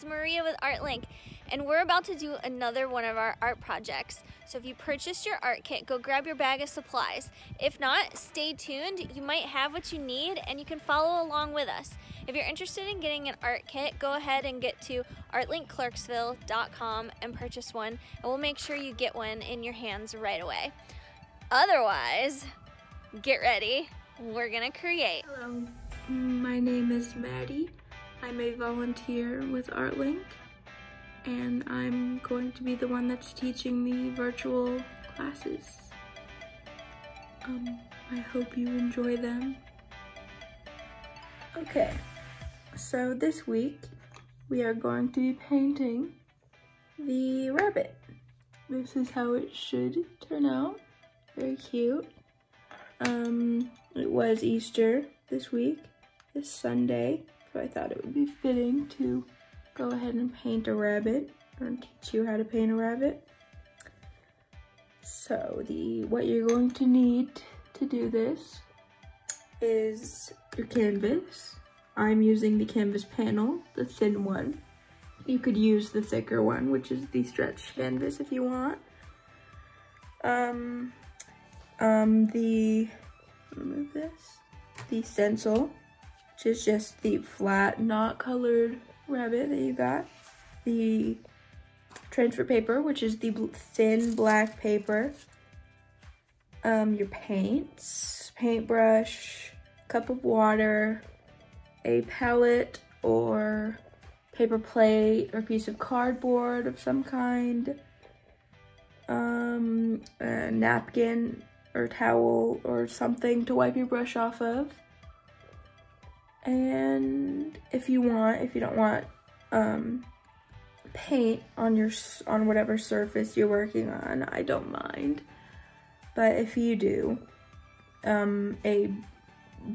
it's Maria with ArtLink, and we're about to do another one of our art projects. So if you purchased your art kit, go grab your bag of supplies. If not, stay tuned. You might have what you need, and you can follow along with us. If you're interested in getting an art kit, go ahead and get to artlinkclarksville.com and purchase one, and we'll make sure you get one in your hands right away. Otherwise, get ready. We're gonna create. Hello, my name is Mattie. I'm a volunteer with ArtLink and I'm going to be the one that's teaching the virtual classes. Um, I hope you enjoy them. Okay, so this week we are going to be painting the rabbit. This is how it should turn out. Very cute. Um, it was Easter this week, this Sunday. So I thought it would be fitting to go ahead and paint a rabbit or teach you how to paint a rabbit. So the what you're going to need to do this is your canvas. I'm using the canvas panel, the thin one. You could use the thicker one, which is the stretch canvas if you want. Um, um, the, remove this, the stencil, which is just the flat, not colored rabbit that you got. The transfer paper, which is the thin black paper. Um, your paints, paintbrush, cup of water, a palette or paper plate or piece of cardboard of some kind, um, a napkin or towel or something to wipe your brush off of, and if you want, if you don't want um, paint on your on whatever surface you're working on, I don't mind. But if you do, um, a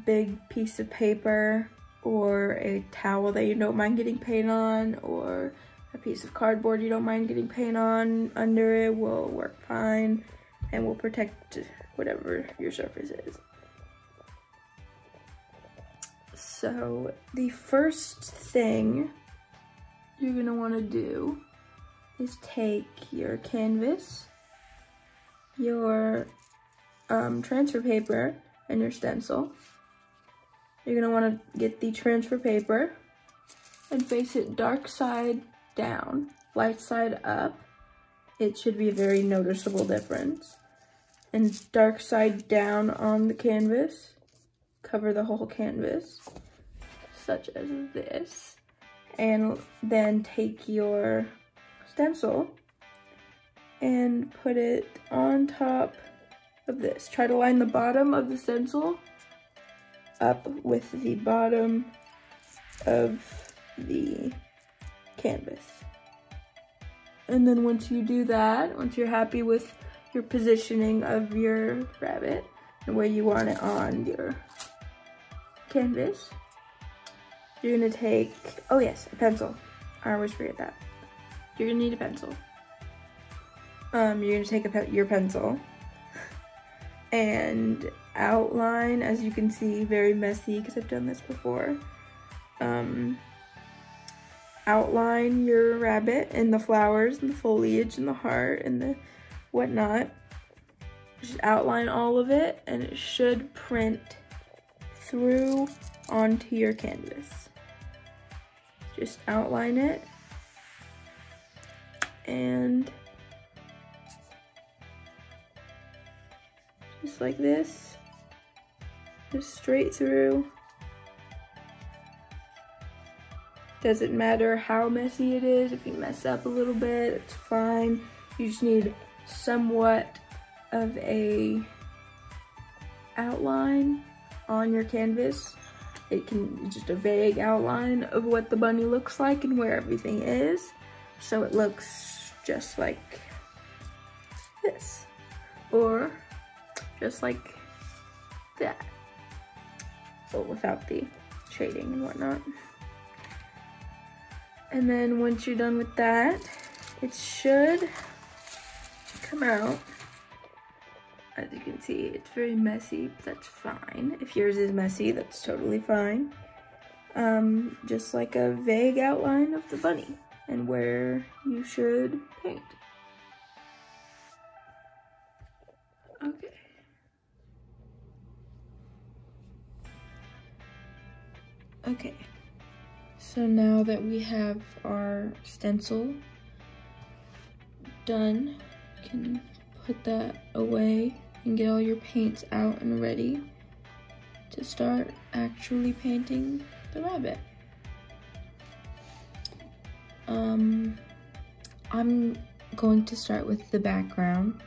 big piece of paper or a towel that you don't mind getting paint on or a piece of cardboard you don't mind getting paint on under it will work fine and will protect whatever your surface is. So the first thing you're gonna wanna do is take your canvas, your um, transfer paper, and your stencil. You're gonna wanna get the transfer paper and face it dark side down, light side up. It should be a very noticeable difference. And dark side down on the canvas. Cover the whole canvas such as this. And then take your stencil and put it on top of this. Try to line the bottom of the stencil up with the bottom of the canvas. And then once you do that, once you're happy with your positioning of your rabbit and where you want it on your canvas, you're gonna take, oh yes, a pencil. I always forget that. You're gonna need a pencil. Um, you're gonna take pe your pencil and outline, as you can see, very messy because I've done this before. Um, outline your rabbit and the flowers and the foliage and the heart and the whatnot. Just outline all of it and it should print through onto your canvas just outline it. And just like this just straight through. Doesn't matter how messy it is if you mess up a little bit it's fine. You just need somewhat of a outline on your canvas it can just a vague outline of what the bunny looks like and where everything is. So it looks just like this or just like that. But without the shading and whatnot. And then once you're done with that, it should come out as you can see, it's very messy, but that's fine. If yours is messy, that's totally fine. um, just like a vague outline of the bunny and where you should paint. Okay. Okay, so now that we have our stencil done, you can put that away and get all your paints out and ready to start actually painting the rabbit. Um, I'm going to start with the background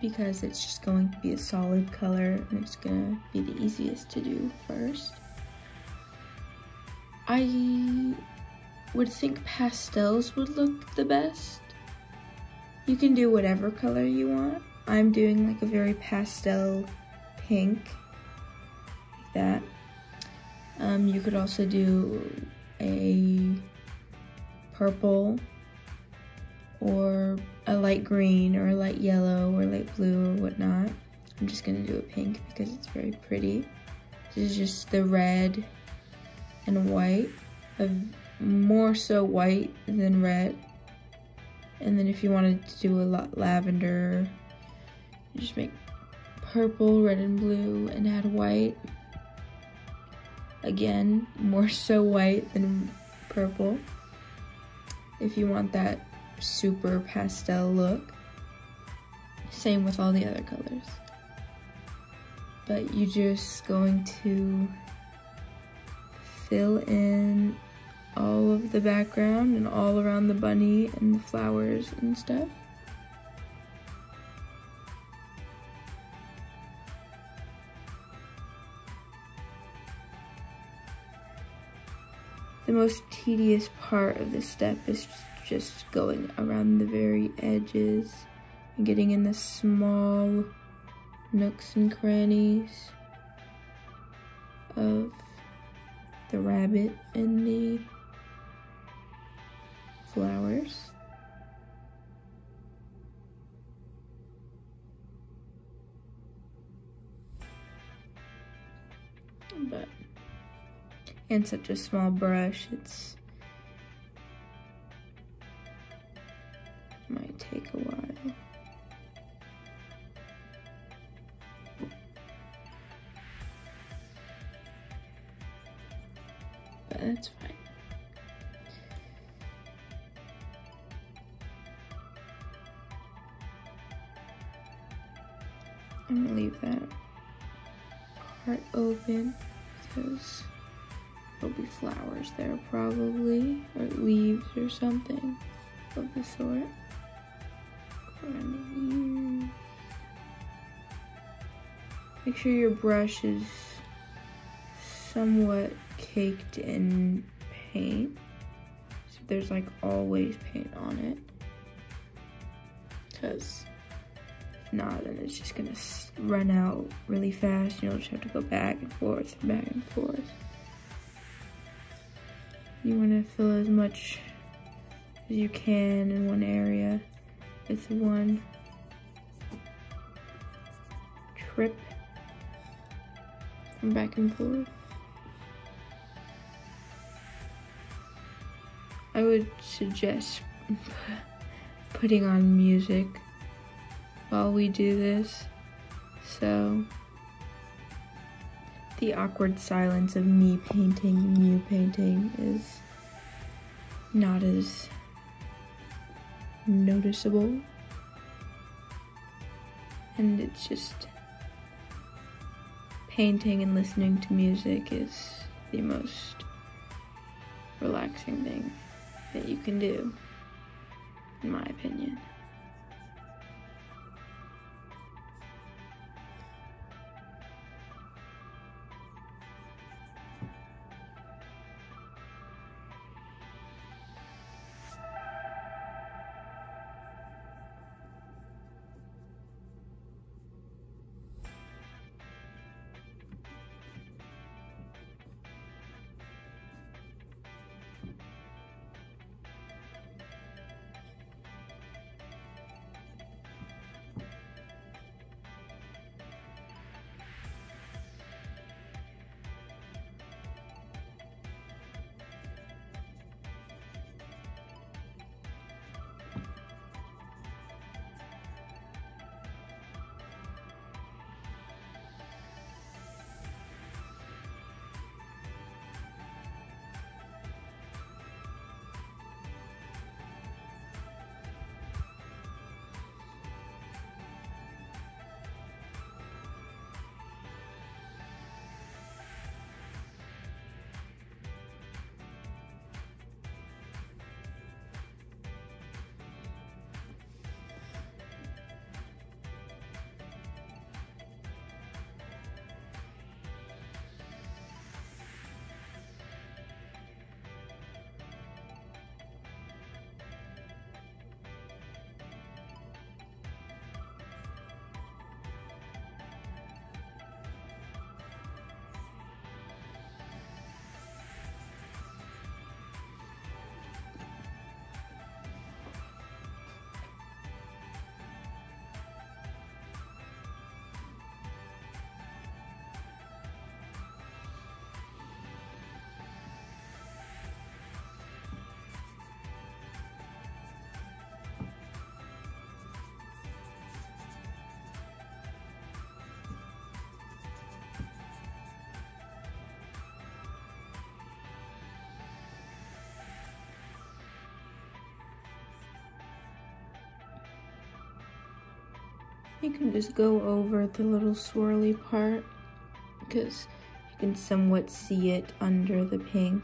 because it's just going to be a solid color and it's gonna be the easiest to do first. I would think pastels would look the best. You can do whatever color you want. I'm doing like a very pastel pink, like that. Um, you could also do a purple or a light green or a light yellow or light blue or whatnot. I'm just gonna do a pink because it's very pretty. This is just the red and white, of more so white than red. And then if you wanted to do a lot lavender, just make purple, red, and blue and add white. Again, more so white than purple. If you want that super pastel look. Same with all the other colors. But you're just going to fill in all of the background and all around the bunny and the flowers and stuff. The most tedious part of this step is just going around the very edges and getting in the small nooks and crannies of the rabbit and the flowers. And such a small brush, it's might take a while. But that's fine. I'm gonna leave that part open because there'll be flowers there probably, or leaves or something of the sort. Make sure your brush is somewhat caked in paint. So there's like always paint on it. Because if not, then it's just gonna run out really fast. You'll just have to go back and forth and back and forth. You wanna fill as much as you can in one area with one trip back and forth. I would suggest putting on music while we do this. So the awkward silence of me painting you painting is not as noticeable. And it's just painting and listening to music is the most relaxing thing that you can do, in my opinion. You can just go over the little swirly part because you can somewhat see it under the pink.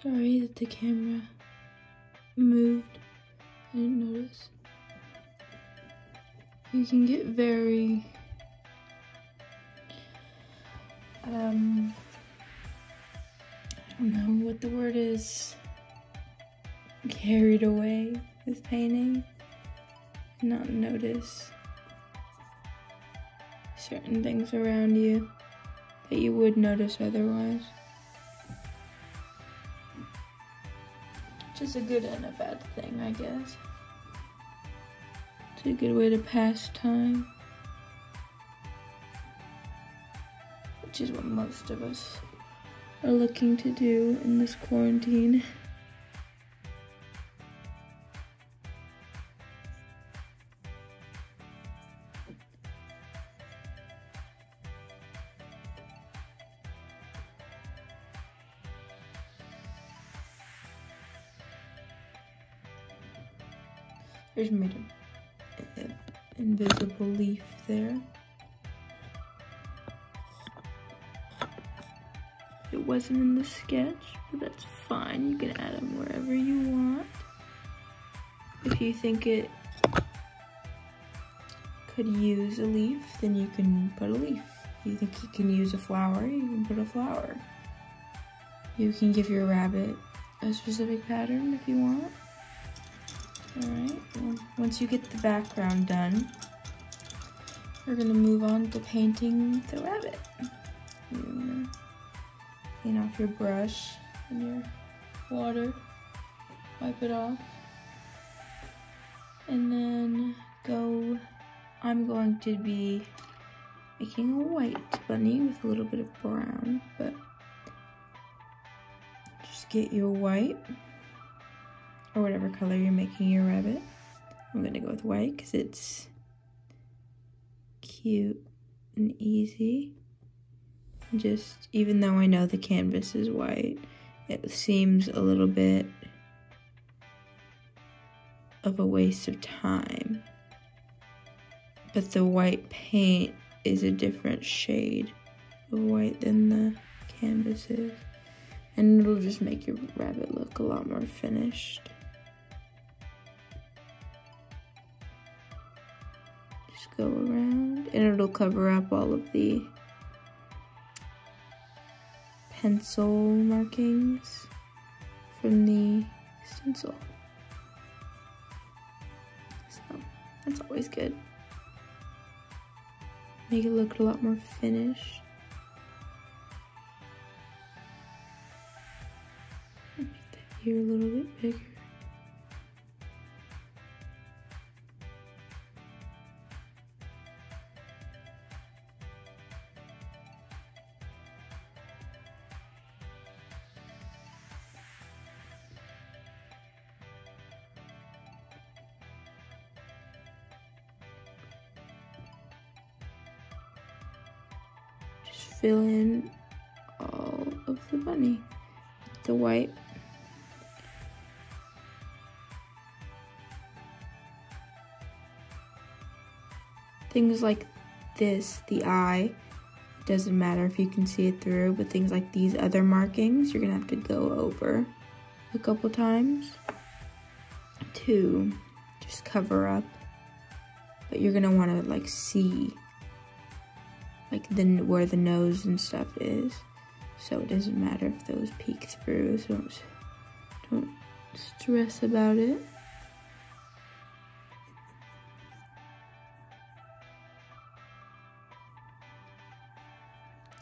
Sorry that the camera moved. I didn't notice. You can get very um I don't know what the word is. Carried away with painting. Not notice certain things around you that you would notice otherwise. Just a good and a bad thing, I guess. It's a good way to pass time. Which is what most of us are looking to do in this quarantine. There's made an invisible leaf there. It wasn't in the sketch, but that's fine. You can add them wherever you want. If you think it could use a leaf, then you can put a leaf. If you think you can use a flower, you can put a flower. You can give your rabbit a specific pattern if you want. Alright, well, once you get the background done, we're gonna move on to painting the rabbit. Gonna clean off your brush and your water, wipe it off, and then go, I'm going to be making a white bunny with a little bit of brown, but just get your white or whatever color you're making your rabbit. I'm gonna go with white because it's cute and easy. Just, even though I know the canvas is white, it seems a little bit of a waste of time. But the white paint is a different shade of white than the canvas is. And it'll just make your rabbit look a lot more finished. Go around and it'll cover up all of the pencil markings from the stencil. So that's always good. Make it look a lot more finished. Make that ear a little bit bigger. Fill in all of the bunny the white. Things like this, the eye, doesn't matter if you can see it through, but things like these other markings, you're gonna have to go over a couple times to just cover up. But you're gonna wanna like see like the where the nose and stuff is. So it doesn't matter if those peek through, so don't, don't stress about it.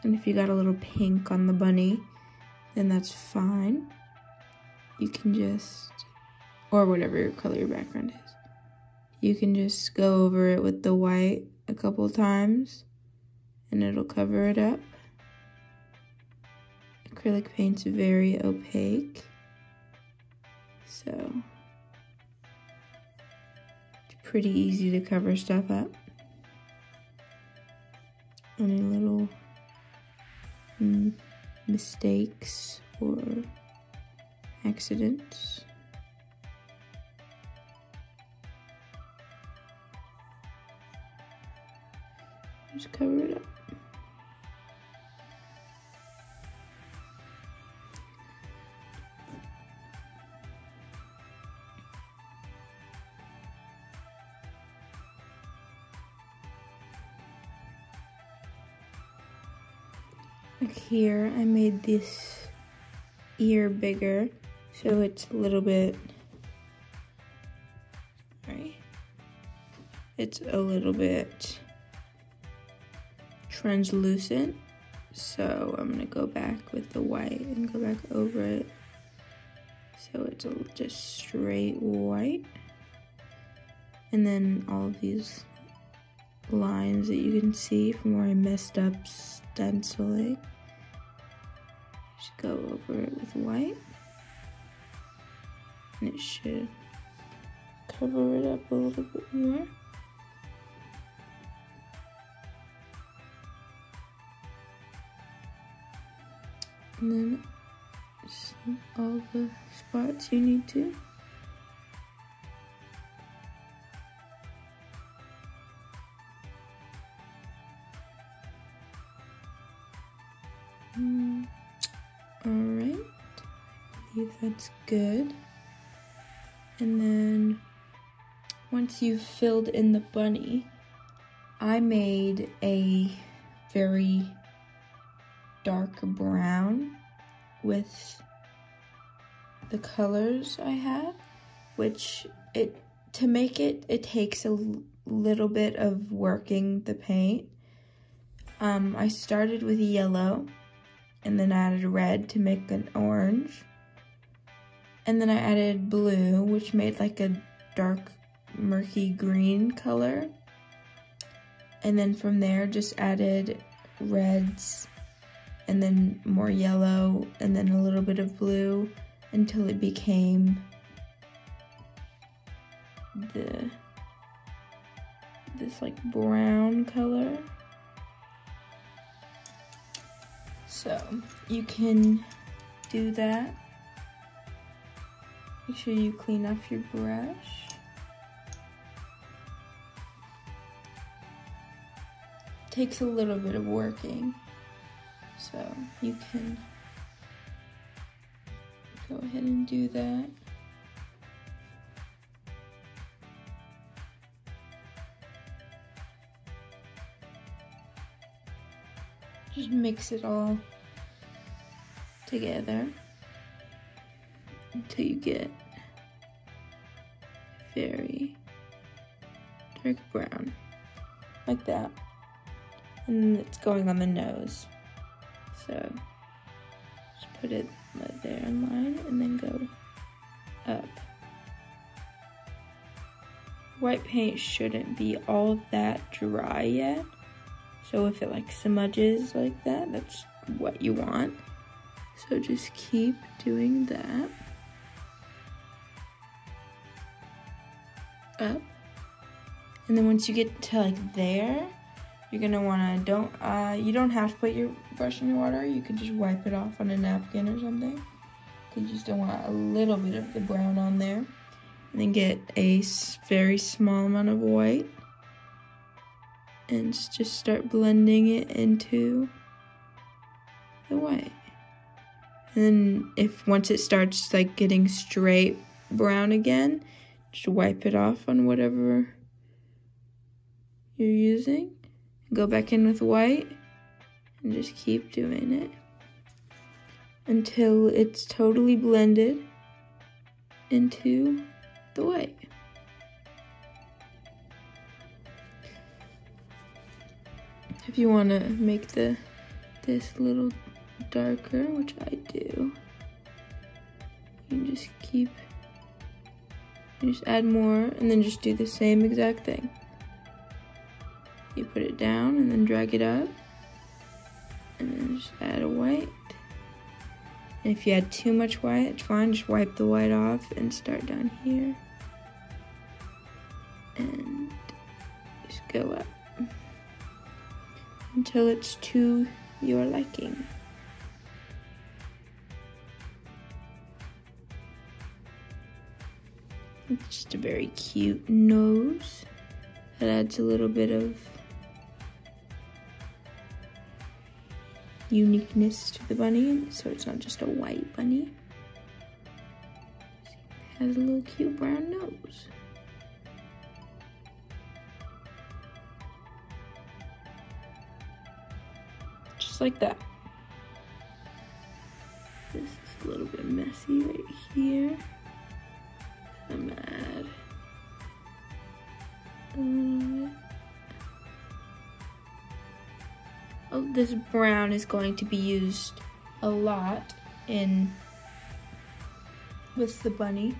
And if you got a little pink on the bunny, then that's fine. You can just, or whatever your color your background is. You can just go over it with the white a couple times and it'll cover it up. Acrylic paint's very opaque, so it's pretty easy to cover stuff up. Any little mm, mistakes or accidents. Just cover it up. Here, I made this ear bigger so it's a little bit right it's a little bit translucent. So I'm gonna go back with the white and go back over it. So it's just straight white. And then all of these lines that you can see from where I messed up stenciling go over it with white and it should cover it up a little bit more and then all the spots you need to. All right, I believe that's good. And then once you've filled in the bunny, I made a very dark brown with the colors I have, which it to make it it takes a little bit of working the paint. Um, I started with yellow and then added red to make an orange. And then I added blue, which made like a dark murky green color. And then from there just added reds and then more yellow, and then a little bit of blue until it became the this like brown color. So you can do that. Make sure you clean off your brush. Takes a little bit of working. So you can go ahead and do that. Just mix it all together until you get very dark brown, like that. And it's going on the nose. So just put it there in line and then go up. White paint shouldn't be all that dry yet. So if it like smudges like that, that's what you want. So just keep doing that. Up. And then once you get to like there, you're gonna wanna, don't, uh, you don't have to put your brush in your water. You can just wipe it off on a napkin or something. You just don't want a little bit of the brown on there. And then get a very small amount of white. And just start blending it into the white. And if once it starts like getting straight brown again, just wipe it off on whatever you're using. Go back in with white and just keep doing it until it's totally blended into the white. If you want to make the this little darker, which I do, you just keep, you just add more and then just do the same exact thing. You put it down and then drag it up. And then just add a white. And if you add too much white, it's fine. Just wipe the white off and start down here. And just go up. Until it's to your liking. It's just a very cute nose that adds a little bit of uniqueness to the bunny, so it's not just a white bunny. It has a little cute brown nose. Just like that. This is a little bit messy right here. I'm mad. A. Oh, this brown is going to be used a lot in with the bunny.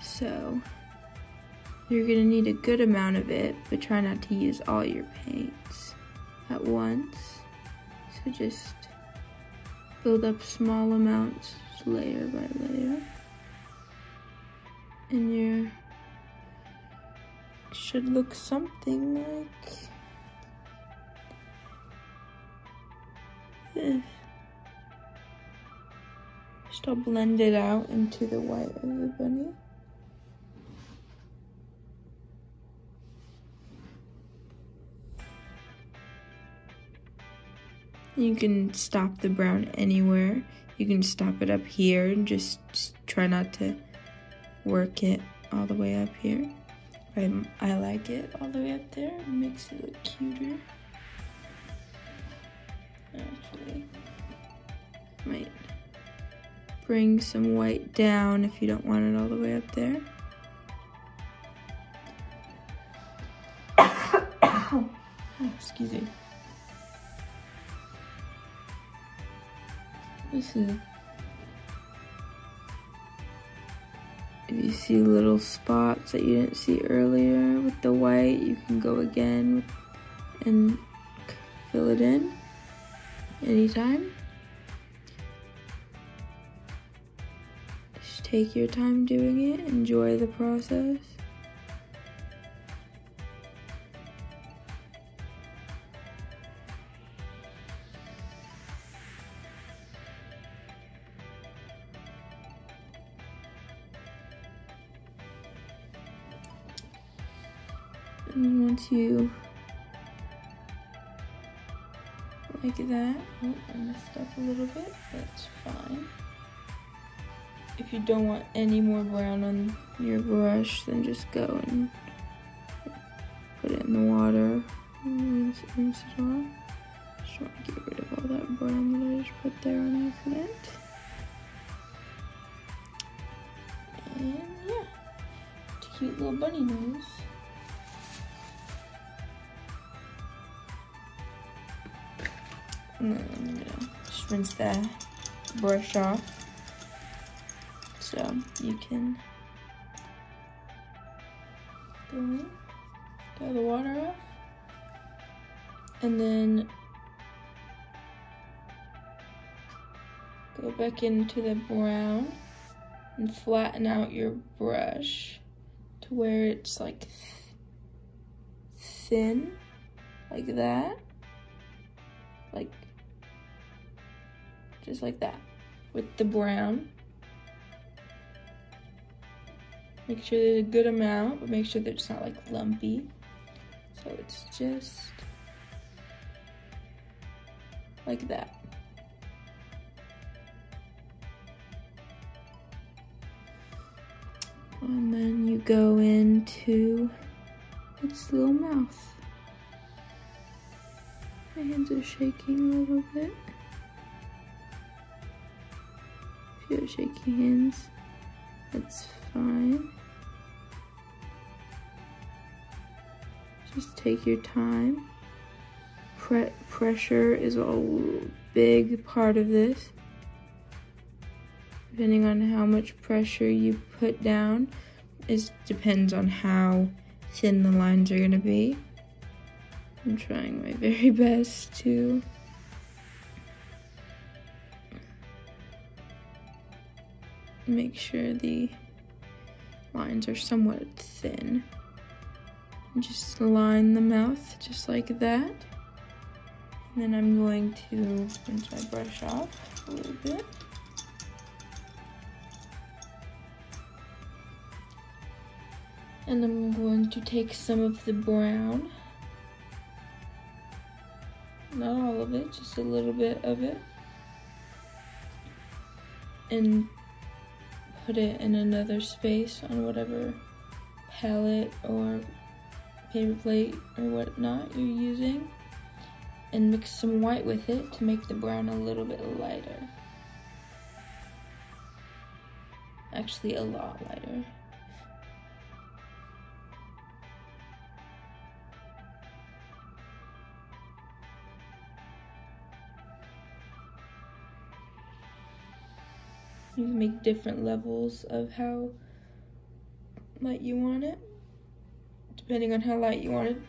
So you're gonna need a good amount of it, but try not to use all your paints at once. So just build up small amounts layer by layer. And your should look something like this. Just I'll blend it out into the white of the bunny. You can stop the brown anywhere. You can stop it up here and just, just try not to work it all the way up here. I, I like it all the way up there. It makes it look cuter. Actually, might bring some white down if you don't want it all the way up there. oh, excuse me. This is if you see little spots that you didn't see earlier with the white, you can go again and fill it in anytime. Just take your time doing it, enjoy the process. You like that, oh, I messed up a little bit, that's fine. If you don't want any more brown on your brush, then just go and put it in the water and rinse, rinse it off. Just want to get rid of all that brown that I just put there on accident. And yeah, cute little bunny nose. And then I'm gonna just rinse that brush off. So you can get the water off, and then go back into the brown and flatten out your brush to where it's like thin, like that, just like that with the brown. Make sure there's a good amount, but make sure that it's not like lumpy. So it's just like that. And then you go into its little mouth. My hands are shaking a little bit. Have shaky hands, that's fine. Just take your time. Pre pressure is a big part of this. Depending on how much pressure you put down, it depends on how thin the lines are gonna be. I'm trying my very best to make sure the lines are somewhat thin. Just line the mouth just like that. And then I'm going to rinse my brush off a little bit. And I'm going to take some of the brown. Not all of it, just a little bit of it. And put it in another space on whatever palette or paper plate or whatnot you're using and mix some white with it to make the brown a little bit lighter. Actually, a lot lighter. You can make different levels of how light you want it. Depending on how light you want it,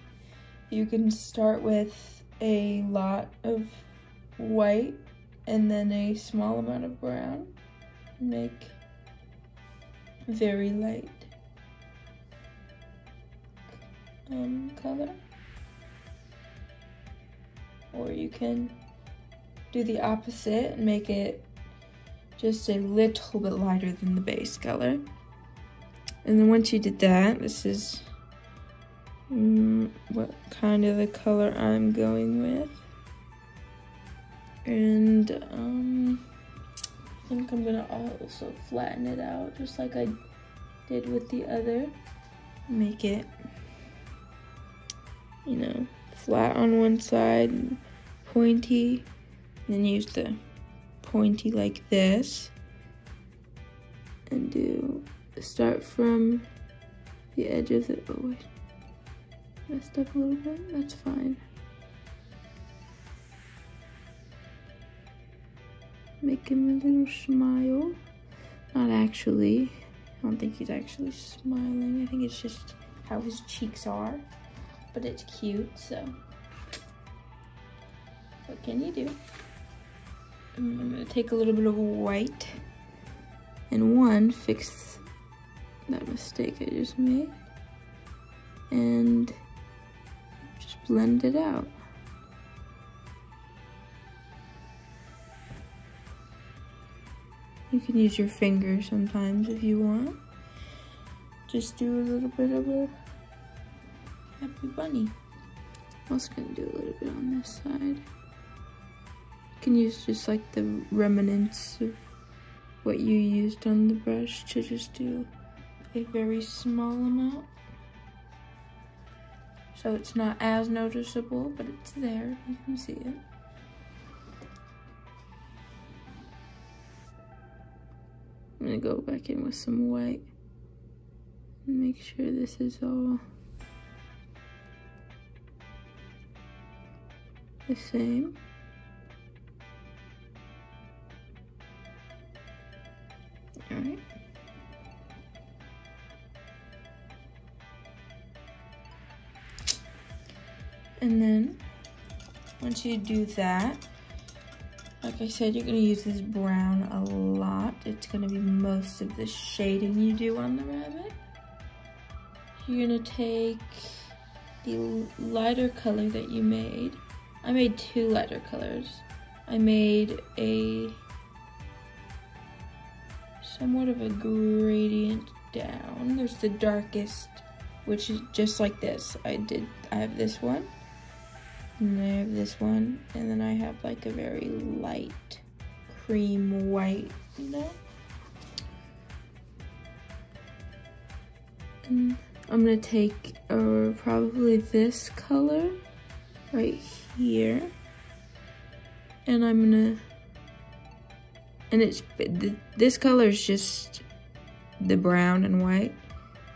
you can start with a lot of white and then a small amount of brown. Make very light um, color. Or you can do the opposite and make it just a little bit lighter than the base color. And then once you did that, this is mm, what kind of the color I'm going with. And um, I think I'm gonna also flatten it out just like I did with the other. Make it, you know, flat on one side and pointy. And then use the pointy like this. And do, start from the edge of oh wait, messed up a little bit, that's fine. Make him a little smile. Not actually. I don't think he's actually smiling. I think it's just how his cheeks are. But it's cute, so. What can you do? I'm gonna take a little bit of white and one, fix that mistake I just made. And just blend it out. You can use your finger sometimes if you want. Just do a little bit of a happy bunny. I'm also gonna do a little bit on this side. Can use just like the remnants of what you used on the brush to just do a very small amount. So it's not as noticeable, but it's there, you can see it. I'm gonna go back in with some white and make sure this is all the same. And then once you do that, like I said, you're gonna use this brown a lot. It's gonna be most of the shading you do on the rabbit. You're gonna take the lighter color that you made. I made two lighter colors. I made a somewhat of a gradient down. There's the darkest, which is just like this. I did, I have this one and I have this one, and then I have like a very light cream white, you know? And I'm gonna take uh, probably this color right here, and I'm gonna, and it's, this color is just the brown and white,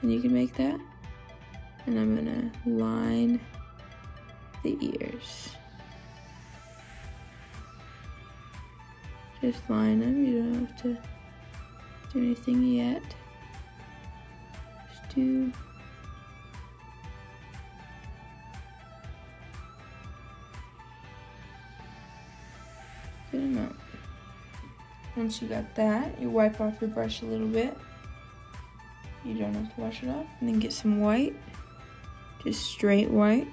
and you can make that. And I'm gonna line the ears. Just line them, you don't have to do anything yet. Just do good amount. Once you got that, you wipe off your brush a little bit. You don't have to wash it off. And then get some white, just straight white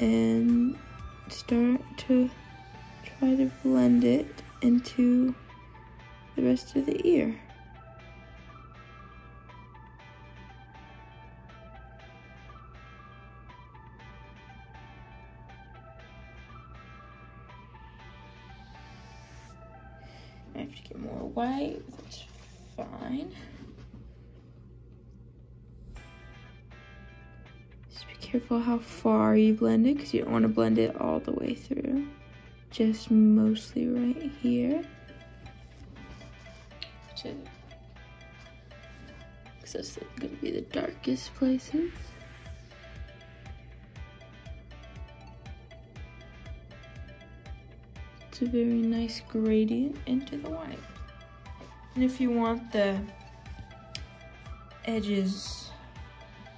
and start to try to blend it into the rest of the ear. Just be careful how far you blend it because you don't want to blend it all the way through. Just mostly right here. Because that's going to be the darkest places. It's a very nice gradient into the white. And if you want the edges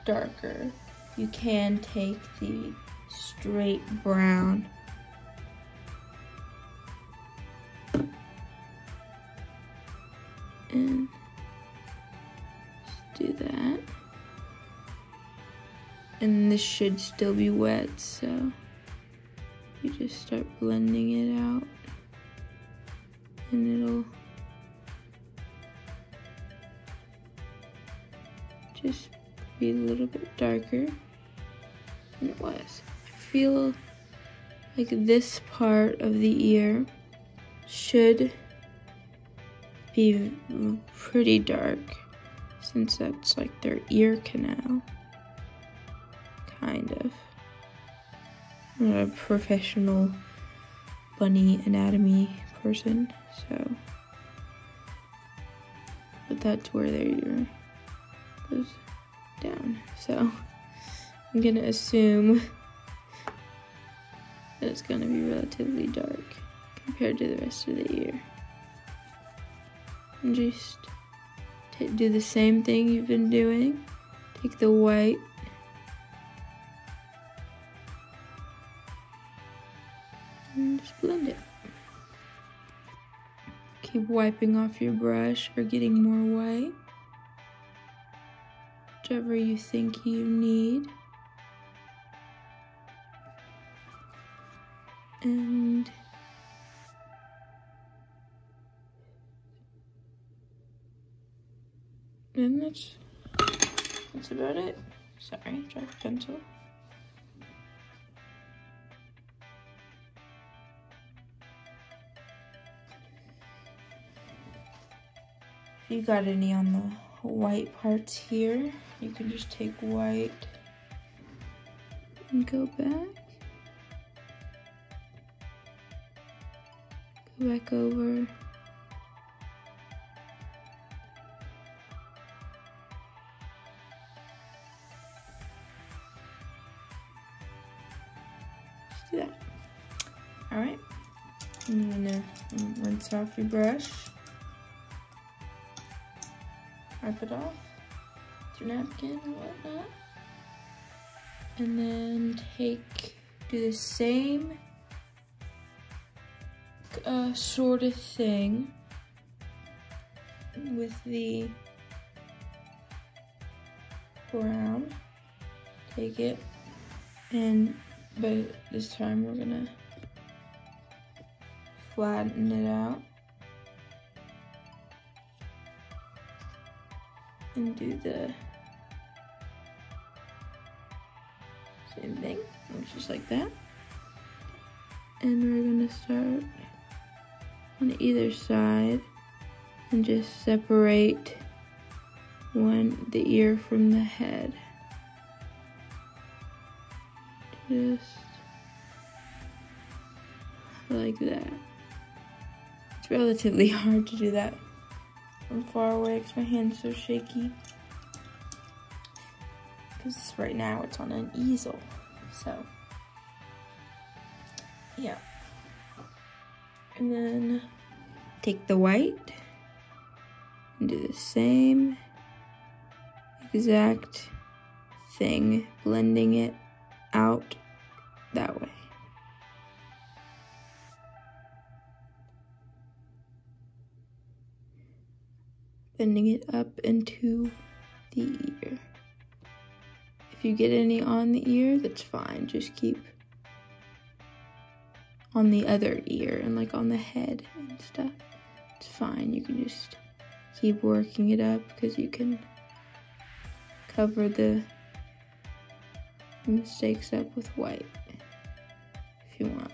darker, you can take the straight brown and do that. And this should still be wet, so you just start blending it out and it'll be a little bit darker than it was. I feel like this part of the ear should be pretty dark since that's like their ear canal. Kind of. I'm not a professional bunny anatomy person, so. But that's where their ear goes down. So I'm gonna assume that it's gonna be relatively dark compared to the rest of the year. and just do the same thing you've been doing. Take the white and just blend it. Keep wiping off your brush or getting more white. Whichever you think you need. And And that's, that's about it. Sorry, drop pencil. You got any on the white parts here, you can just take white and go back. Go back over. do that. All right, I'm gonna rinse off your brush, wipe it off. With your napkin and whatnot, and then take, do the same uh, sort of thing with the brown. Take it. And but this time we're gonna flatten it out and do the same thing, just like that. And we're gonna start on either side and just separate one the ear from the head just like that. It's relatively hard to do that from far away because my hand's so shaky. Because right now it's on an easel, so yeah. And then take the white and do the same exact thing, blending it out Bending it up into the ear. If you get any on the ear, that's fine. Just keep on the other ear and like on the head and stuff. It's fine. You can just keep working it up because you can cover the mistakes up with white if you want.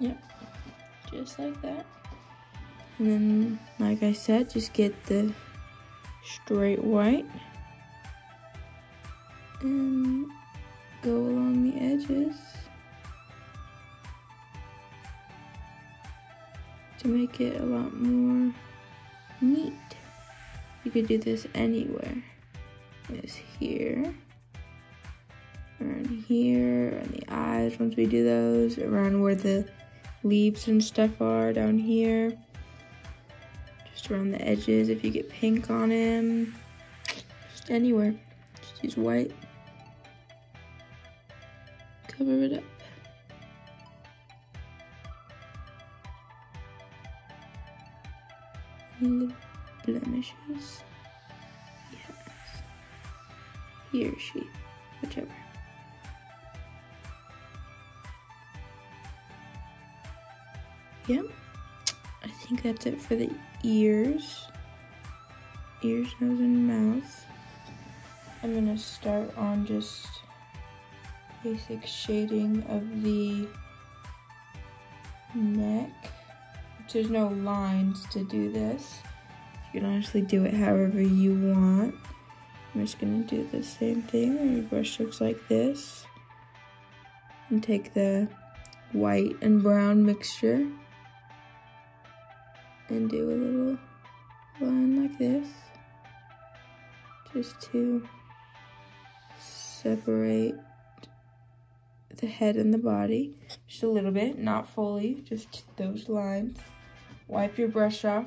Yep, just like that. And then, like I said, just get the straight white and go along the edges. to make it a lot more neat. You could do this anywhere. This here, around here, and the eyes once we do those, around where the leaves and stuff are down here. Just around the edges if you get pink on him. Just anywhere. Just use white. Cover it up. Any blemishes? Yes. He or she, whichever. Yep. I think that's it for the ears. Ears, nose, and mouth. I'm gonna start on just basic shading of the neck. There's no lines to do this. You can honestly do it however you want. I'm just gonna do the same thing. Your brush looks like this. And take the white and brown mixture and do a little line like this. Just to separate the head and the body just a little bit not fully just those lines. Wipe your brush off.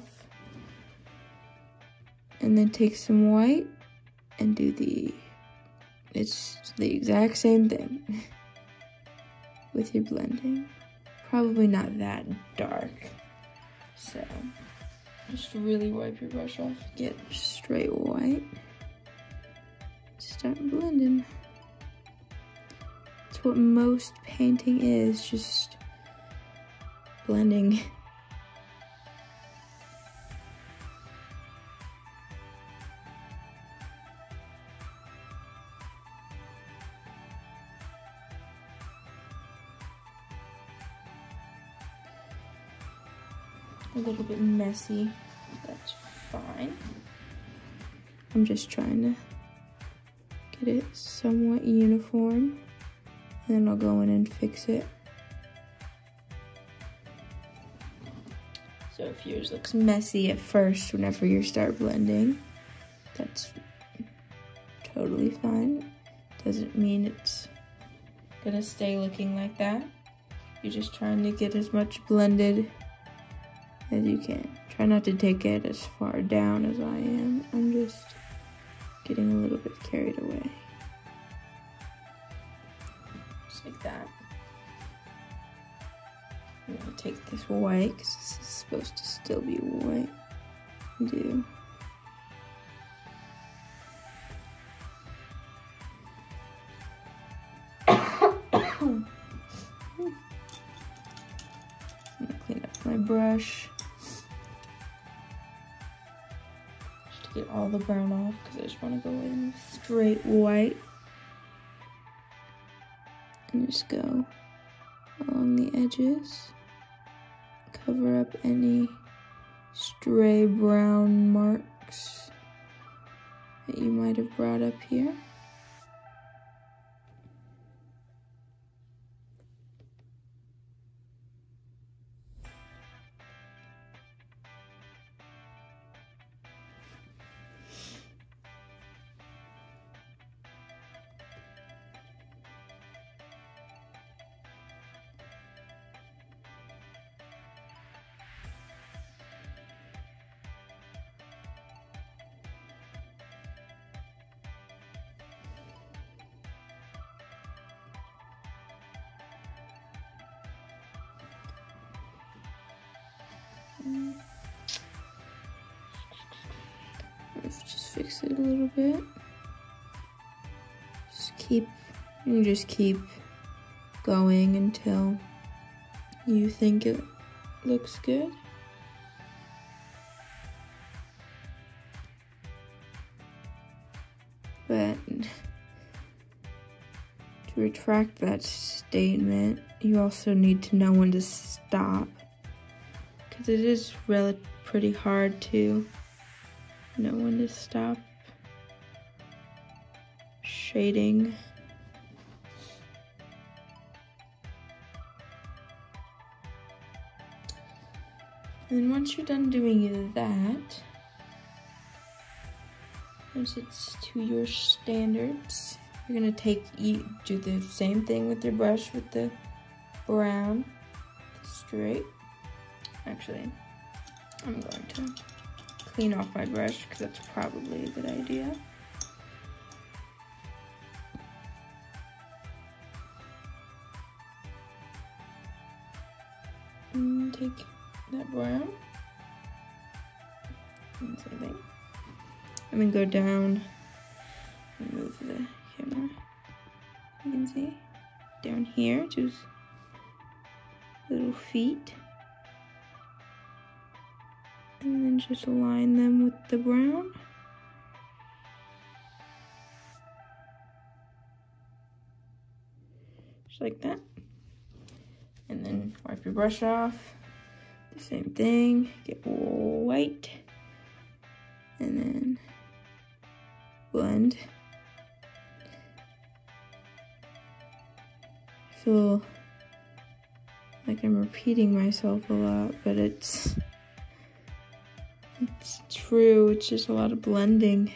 And then take some white and do the it's the exact same thing with your blending. Probably not that dark so just really wipe your brush off, get straight white, start blending. It's what most painting is, just blending. little bit messy. That's fine. I'm just trying to get it somewhat uniform. And then I'll go in and fix it. So if yours looks messy at first whenever you start blending, that's totally fine. Doesn't mean it's gonna stay looking like that. You're just trying to get as much blended as you can. Try not to take it as far down as I am. I'm just getting a little bit carried away. Just like that. I'm gonna take this white, because this is supposed to still be white. Do clean up my brush. All the brown off because I just want to go in straight white. And just go along the edges. Cover up any stray brown marks that you might have brought up here. Just keep going until you think it looks good. But to retract that statement, you also need to know when to stop because it is really pretty hard to know when to stop shading. And then once you're done doing that, once it's to your standards, you're gonna take, do the same thing with your brush with the brown, straight. Actually, I'm going to clean off my brush because that's probably a good idea. Take that brown. And same thing. And then go down and move the camera. You can see down here, just little feet. And then just align them with the brown. Just like that. And then wipe your brush off. Same thing, get white. And then blend. I feel like I'm repeating myself a lot, but it's it's true. It's just a lot of blending.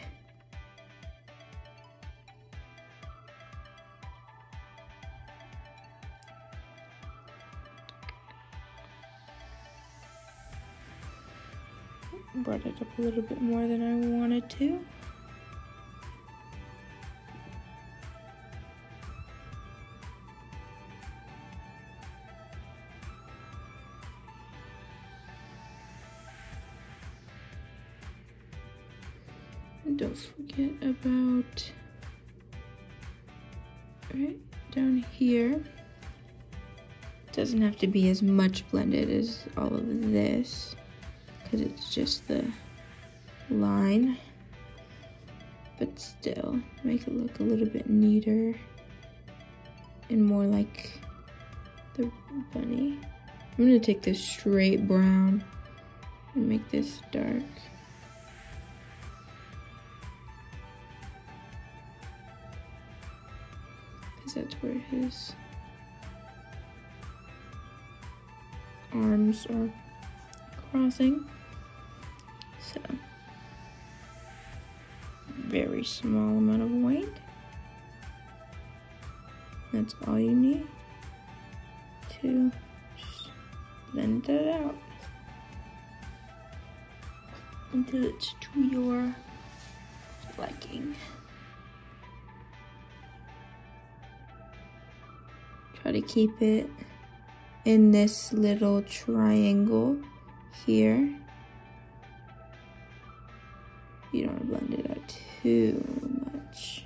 Little bit more than I wanted to. And don't forget about right down here. Doesn't have to be as much blended as all of this because it's just the line. But still, make it look a little bit neater and more like the bunny. I'm gonna take this straight brown and make this dark. Because that's where his arms are crossing. So, very small amount of white. That's all you need to blend that out until it's to your liking. Try to keep it in this little triangle here. You don't want to blend it out too much.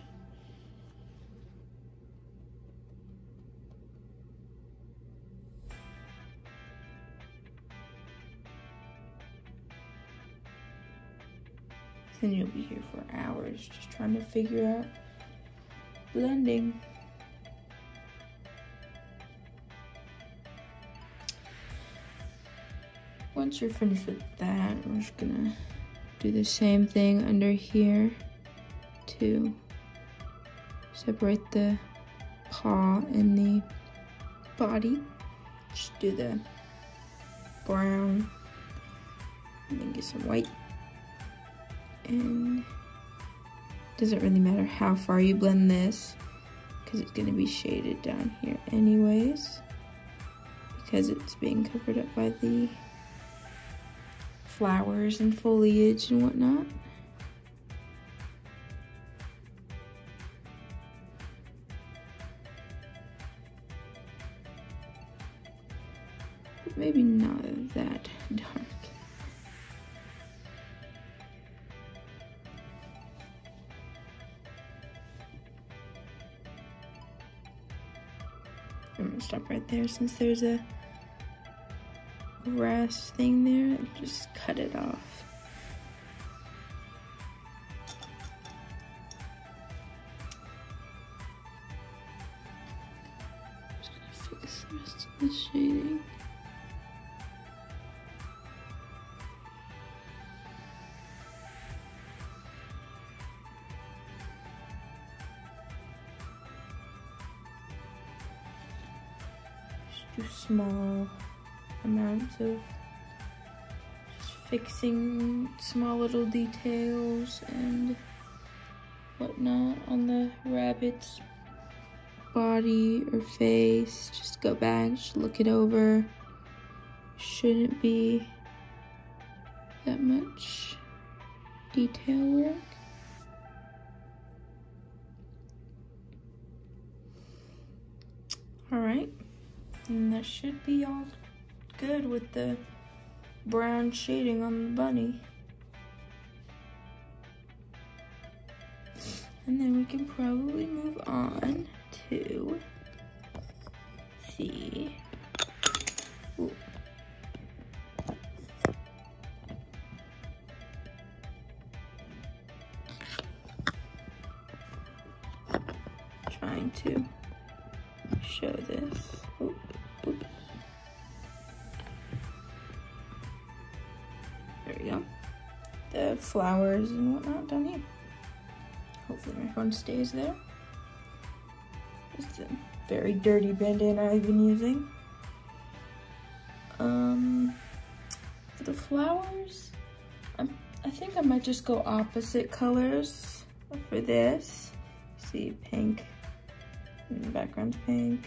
Then you'll be here for hours just trying to figure out blending. Once you're finished with that, we're just gonna do the same thing under here to separate the paw and the body. Just do the brown and then get some white. And it doesn't really matter how far you blend this because it's gonna be shaded down here anyways because it's being covered up by the flowers and foliage and whatnot. That dark. I'm gonna stop right there since there's a grass thing there just cut it off. Just gonna fix the rest of the shading. Fixing small little details and whatnot on the rabbit's body or face. Just go back, just look it over. Shouldn't be that much detail work. All right, and that should be all good with the brown shading on the bunny. And then we can probably move on to see. Flowers and whatnot down here. Hopefully my phone stays there. It's a very dirty bandana I've been using. Um, for the flowers, I'm, I think I might just go opposite colors for this. See, pink, and the background's pink.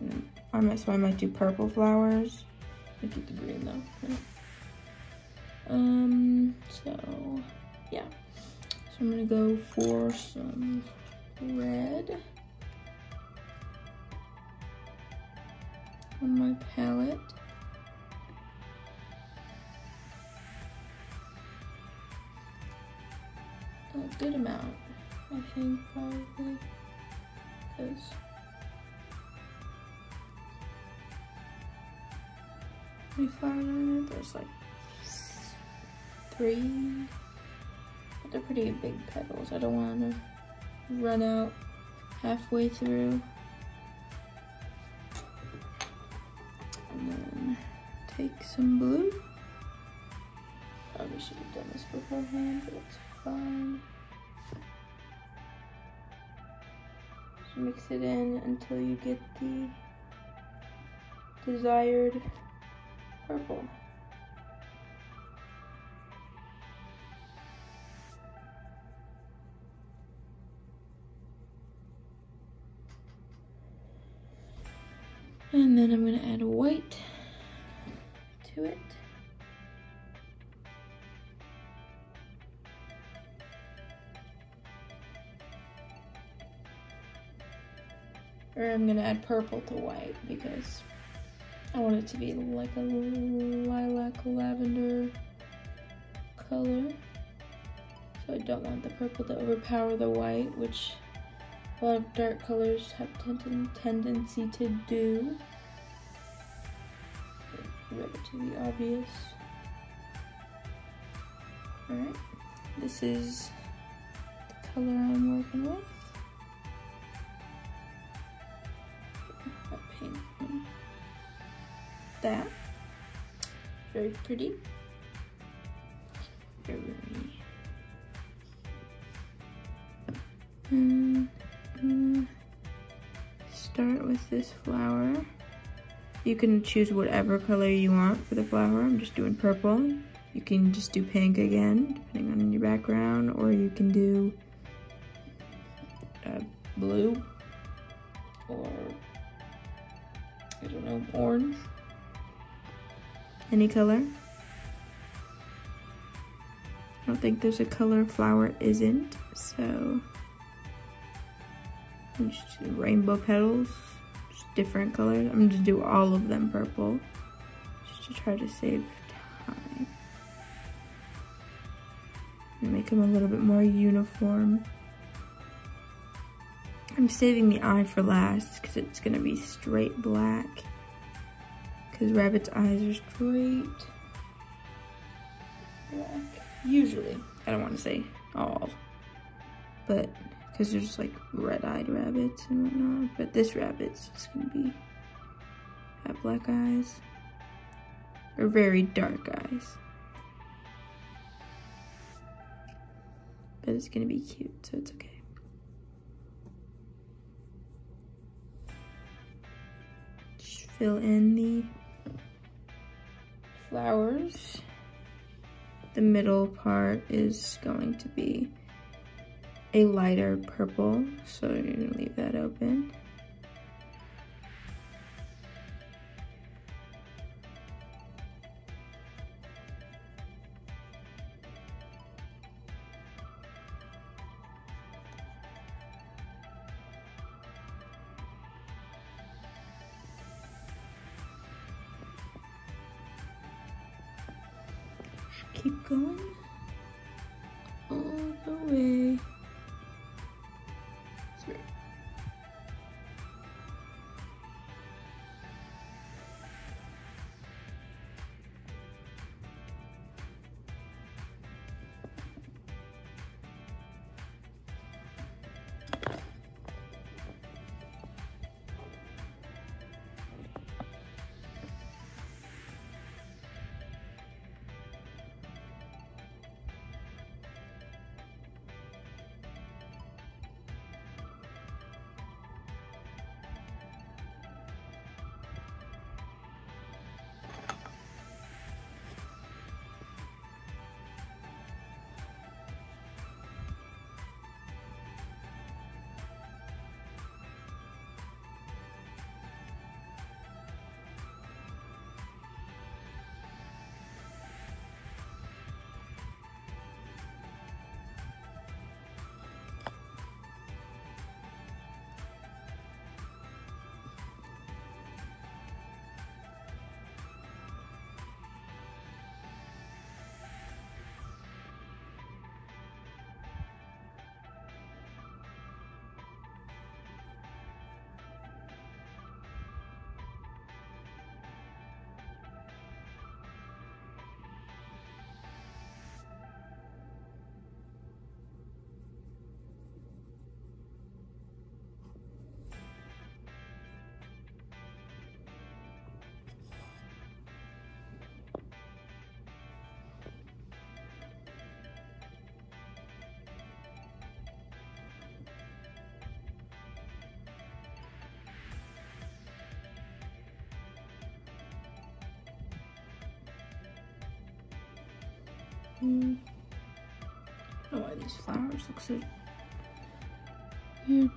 And I might, so I might do purple flowers. I keep the green though. Um, so, yeah. So I'm gonna go for some red on my palette. A good amount, I think, probably, because we flowers on it, there's like three but they're pretty big petals. I don't want to run out halfway through. And then take some blue. Probably should have done this beforehand, but it's fine. Just mix it in until you get the desired purple. And then I'm gonna add white to it. Or I'm gonna add purple to white because I want it to be like a lilac lavender color. So I don't want the purple to overpower the white, which a lot of dark colors have ten tendency to do. Relatively obvious. Alright, this is the color I'm working with. that. Very pretty. This flower. You can choose whatever color you want for the flower. I'm just doing purple. You can just do pink again, depending on your background, or you can do uh, blue, or I don't know, orange. Any color. I don't think there's a color flower isn't, so rainbow petals, different colors. I'm gonna do all of them purple, just to try to save time. And make them a little bit more uniform. I'm saving the eye for last because it's gonna be straight black. Because rabbit's eyes are straight black. Usually, I don't want to say all, but because there's like red-eyed rabbits and whatnot. But this rabbit's just gonna be have black eyes or very dark eyes. But it's gonna be cute, so it's okay. Just fill in the flowers the middle part is going to be a lighter purple, so you're gonna leave that open. Mm. I don't know why these flowers look so weird.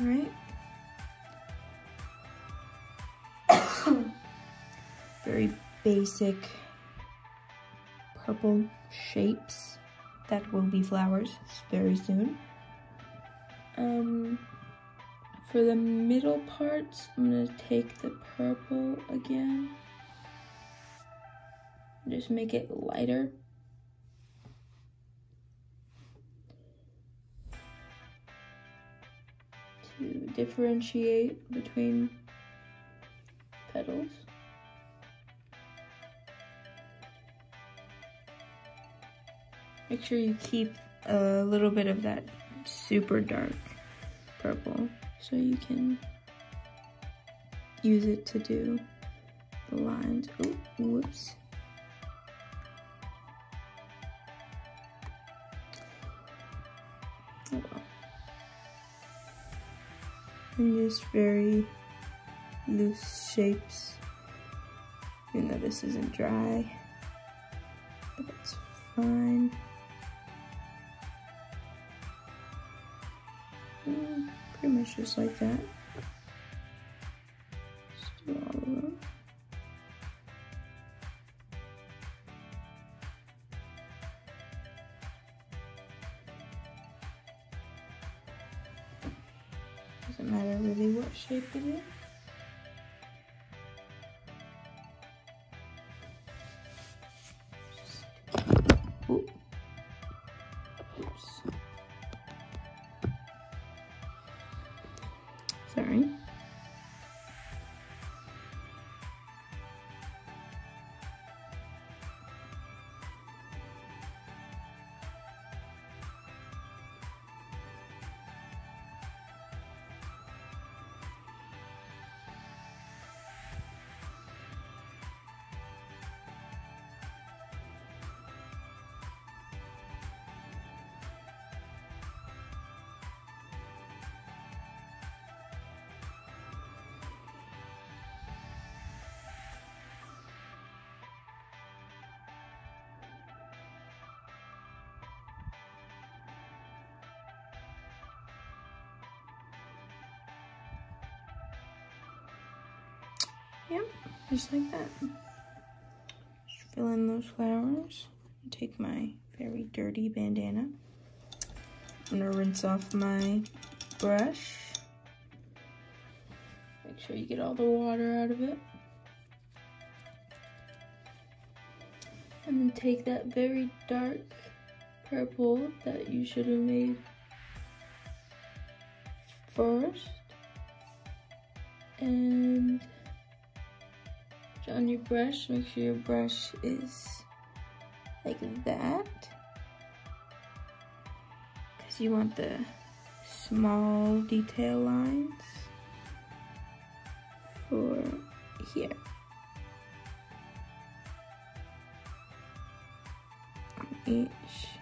Right? Very basic purple shapes that will be flowers very soon. Um, for the middle parts, I'm gonna take the purple again. Just make it lighter. Differentiate between petals. Make sure you keep a little bit of that super dark purple so you can use it to do the lines. Oh, whoops. Oh well. And just very loose shapes, even though this isn't dry, but it's fine. Mm, pretty much just like that. Just like that. Just fill in those flowers. Take my very dirty bandana. I'm gonna rinse off my brush. Make sure you get all the water out of it. And then take that very dark purple that you should have made first. And on your brush, make sure your brush is like that. Because you want the small detail lines for here. Each.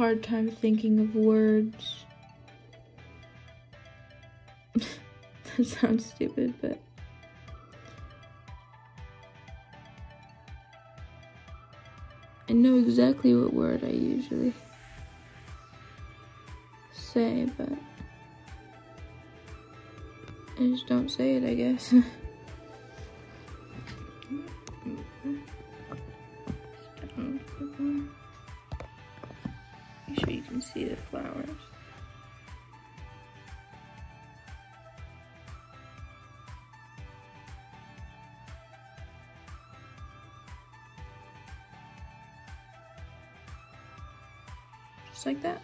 Hard time thinking of words. that sounds stupid, but I know exactly what word I usually say, but I just don't say it, I guess. see the flowers. Just like that.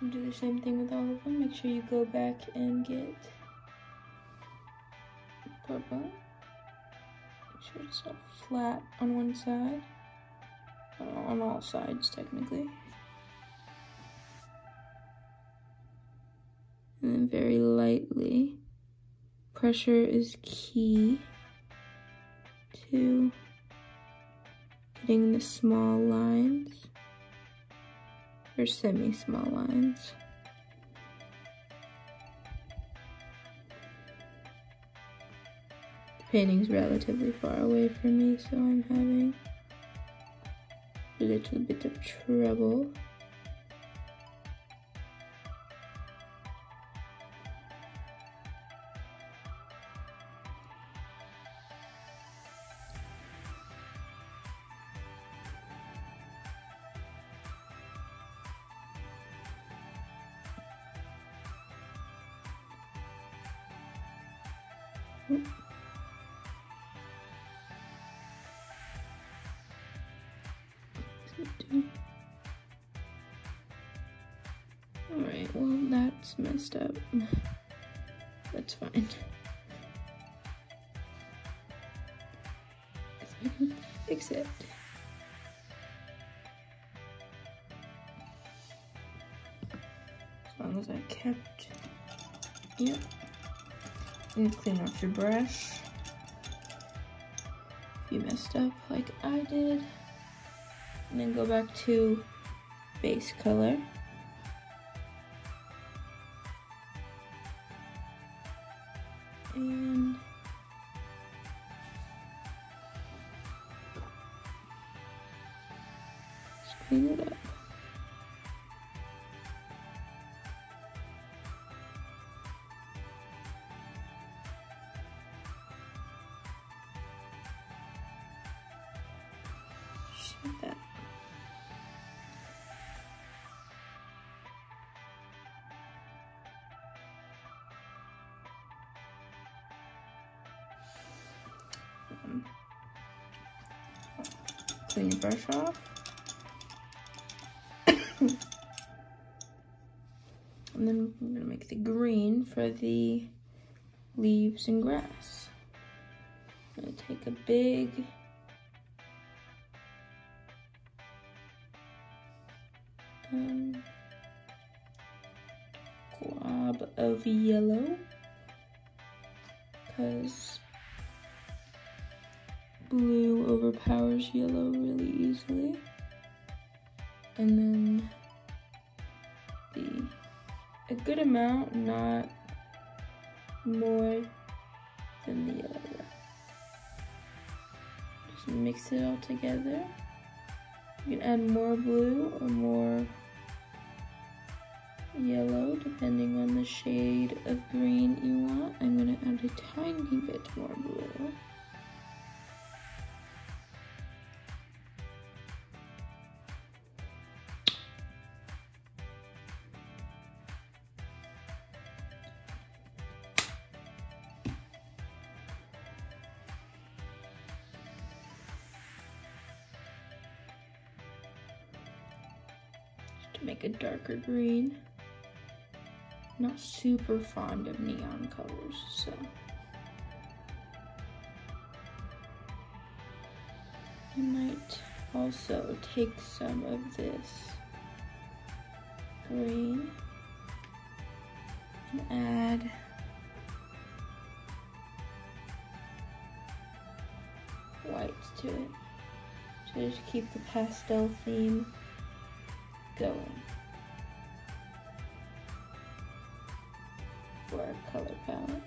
And do the same thing with all of them. Make sure you go back and get the purple. Make sure it's all flat on one side. On all sides, technically. And then very lightly. Pressure is key to getting the small lines, or semi-small lines. The painting's relatively far away from me, so I'm having little bit of trouble. Kept, yep. You clean off your brush. If you messed up like I did. And then go back to base color. That. Clean your brush off. and then I'm gonna make the green for the leaves and grass. I'm gonna take a big yellow really easily. And then the a good amount, not more than the yellow. Just mix it all together. You can add more blue or more yellow depending on the shade of green you want. I'm gonna add a tiny bit more blue. Darker green. Not super fond of neon colors, so. I might also take some of this green and add whites to it to just keep the pastel theme going for color palette.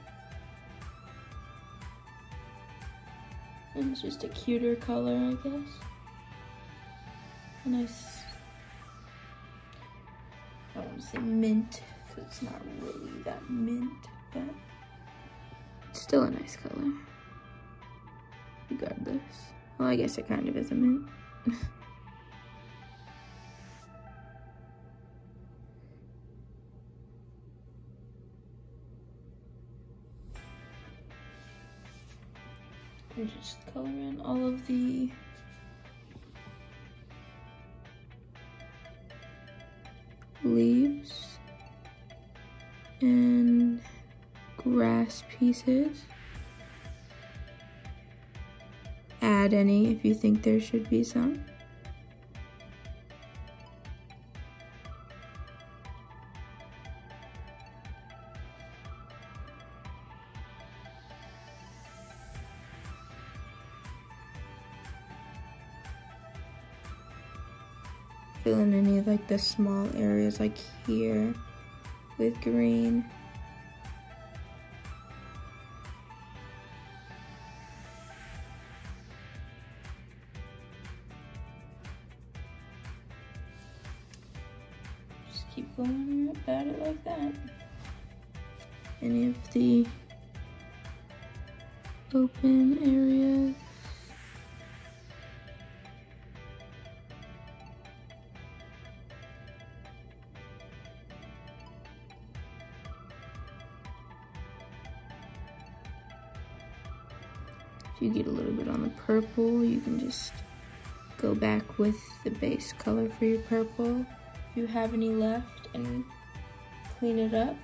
And it's just a cuter color, I guess. A nice, I don't want to say mint, because it's not really that mint, but it's still a nice color, regardless. Well, I guess it kind of is a mint. and just color in all of the leaves and grass pieces. Add any if you think there should be some. The small areas like here with green. Purple, you can just go back with the base color for your purple if you have any left and clean it up.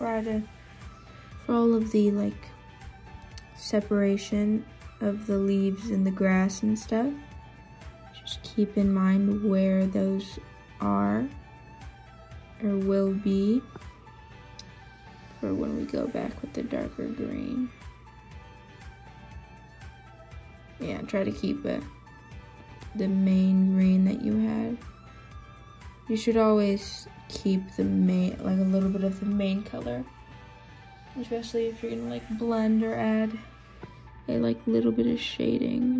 Try to for all of the like separation of the leaves and the grass and stuff just keep in mind where those are or will be for when we go back with the darker green. Yeah try to keep it the main green that you had. You should always keep the main, like a little bit of the main color. Especially if you're gonna like blend or add a like little bit of shading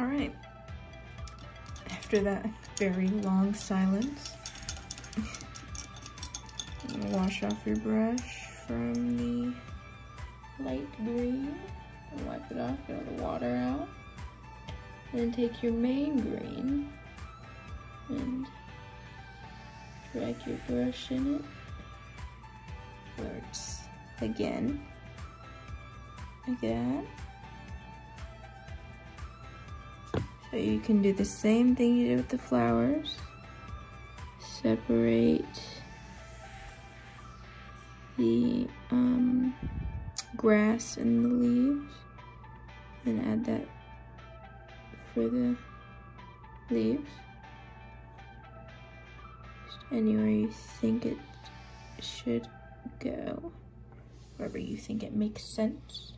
All right. After that very long silence, wash off your brush from the light green and wipe it off, get all the water out. Then take your main green and drag your brush in it it's again, again. You can do the same thing you did with the flowers. Separate the um, grass and the leaves and add that for the leaves. Just anywhere you think it should go, wherever you think it makes sense.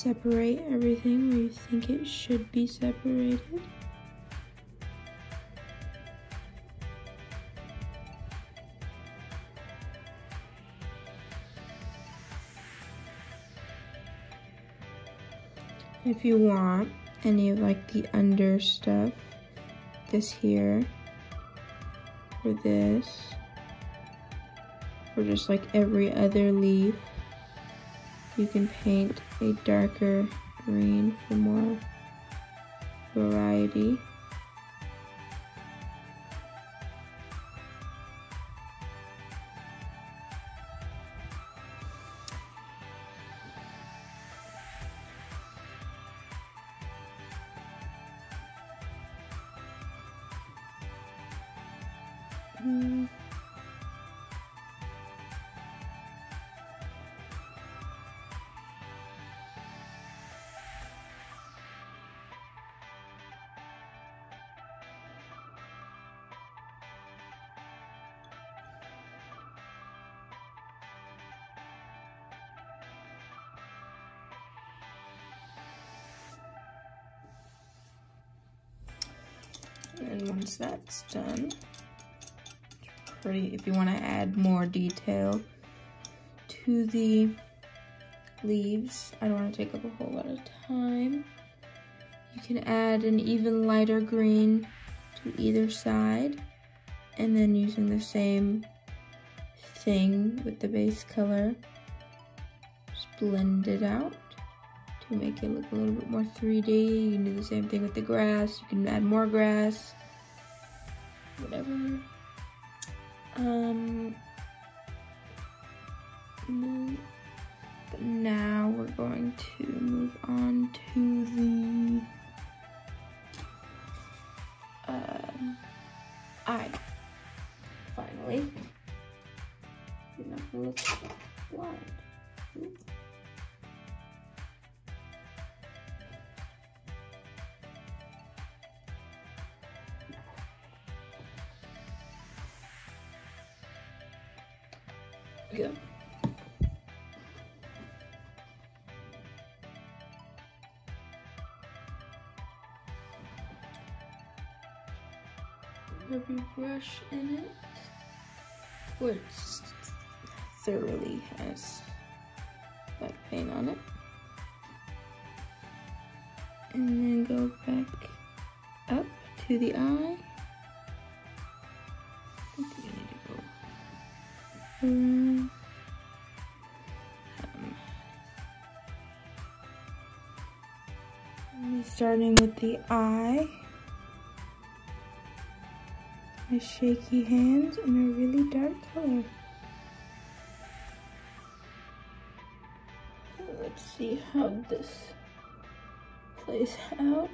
Separate everything where you think it should be separated. If you want any of like the under stuff, this here, or this, or just like every other leaf, you can paint a darker green for more variety. That's done, pretty, if you want to add more detail to the leaves, I don't want to take up a whole lot of time. You can add an even lighter green to either side, and then using the same thing with the base color, just blend it out to make it look a little bit more 3D. You can do the same thing with the grass. You can add more grass, whatever. Um, but now we're going to move on to the Brush in it, which thoroughly has black paint on it. And then go back up to the eye. I think we need to go. Um, starting with the eye. my shaky hands in a really dark color. Let's see how this plays out.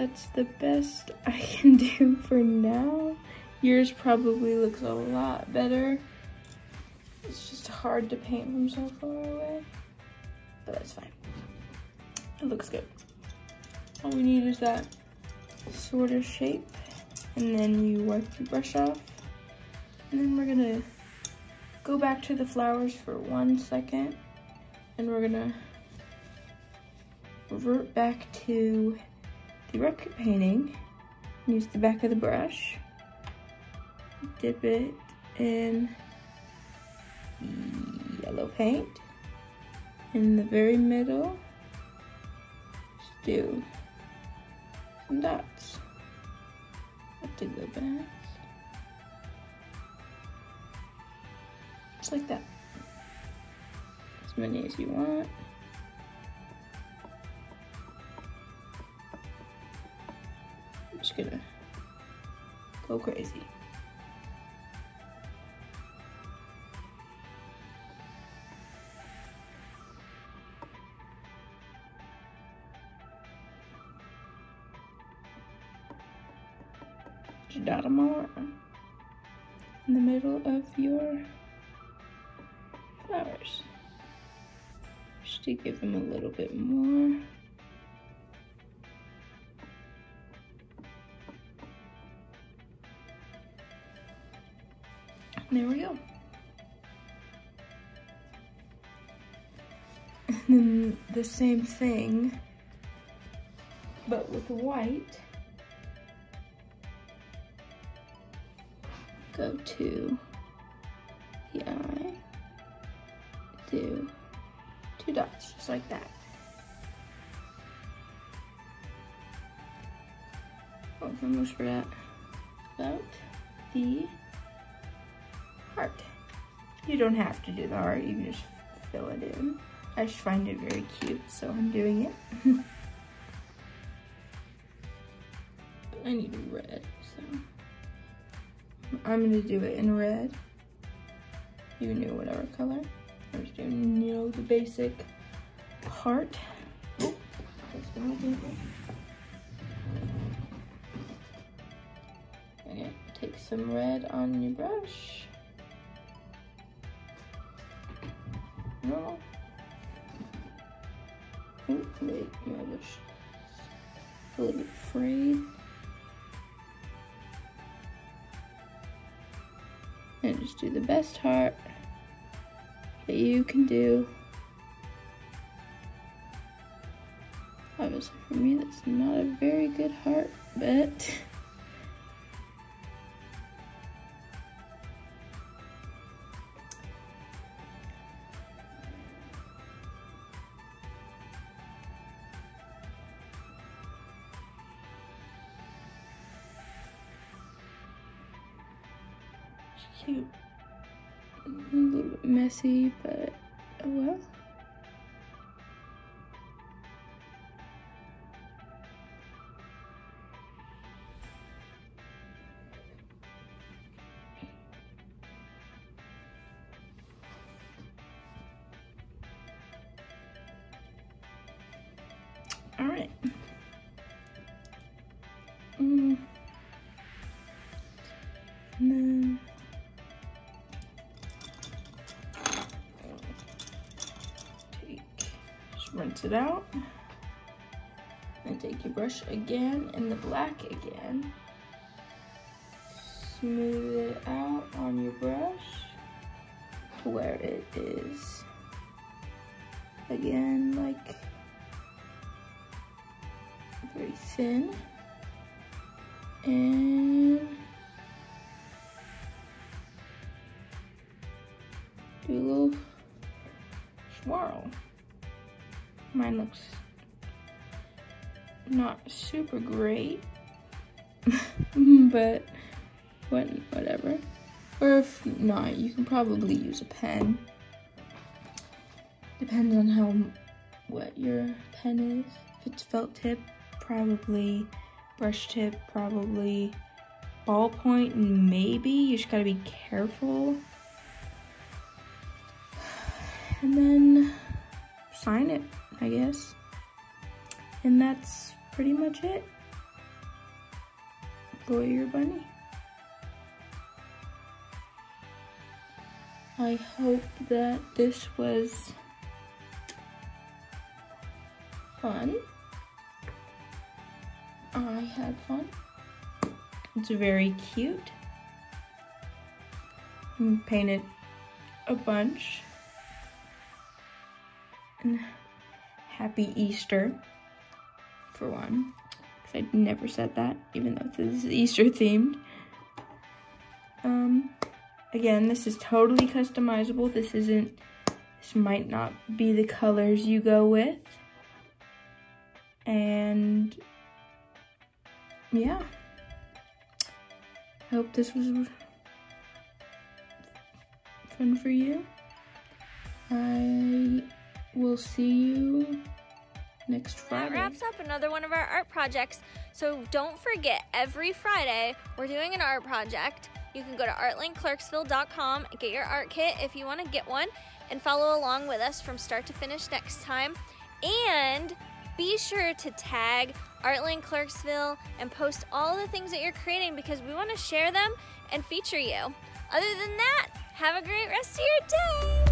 That's the best I can do for now. Yours probably looks a lot better. It's just hard to paint from so far away, but that's fine. It looks good. All we need is that sort of shape, and then you wipe your brush off, and then we're gonna go back to the flowers for one second, and we're gonna revert back to the record painting. Use the back of the brush. Dip it in yellow paint. In the very middle, just do some dots. Up to the back. Just like that. As many as you want. Just gonna go crazy. Dot them all in the middle of your flowers. Just to give them a little bit more. There we go. And then the same thing, but with white. Go to the eye, do two dots, just like that. Oh, almost forgot about the. You don't have to do the heart, you can just fill it in. I just find it very cute, so I'm doing it. I need red, so I'm gonna do it in red. You can do whatever color. I'm just doing, you know, the basic heart. Oh, Okay, take some red on your brush. No. Oh, wait, brush. A little bit frayed. And just do the best heart that you can do. Obviously for me that's not a very good heart, but messy, but oh well. All right. Rinse it out. And take your brush again in the black again. smooth it out on your brush to where it is again like very thin but what, whatever. Or if not, you can probably use a pen. Depends on how wet your pen is. If it's felt tip, probably brush tip, probably ballpoint, maybe. You just gotta be careful. And then sign it, I guess. And that's pretty much it. Lawyer Bunny. I hope that this was fun. I had fun. It's very cute. Painted a bunch. And happy Easter for one. I never said that, even though this is Easter themed. Um Again, this is totally customizable. This isn't, this might not be the colors you go with. And yeah. I hope this was fun for you. I will see you next Friday. That wraps up another one of our art projects. So don't forget, every Friday, we're doing an art project. You can go to artlinkclarksville.com and get your art kit if you want to get one and follow along with us from start to finish next time. And be sure to tag ArtLink Clarksville and post all the things that you're creating because we want to share them and feature you. Other than that, have a great rest of your day.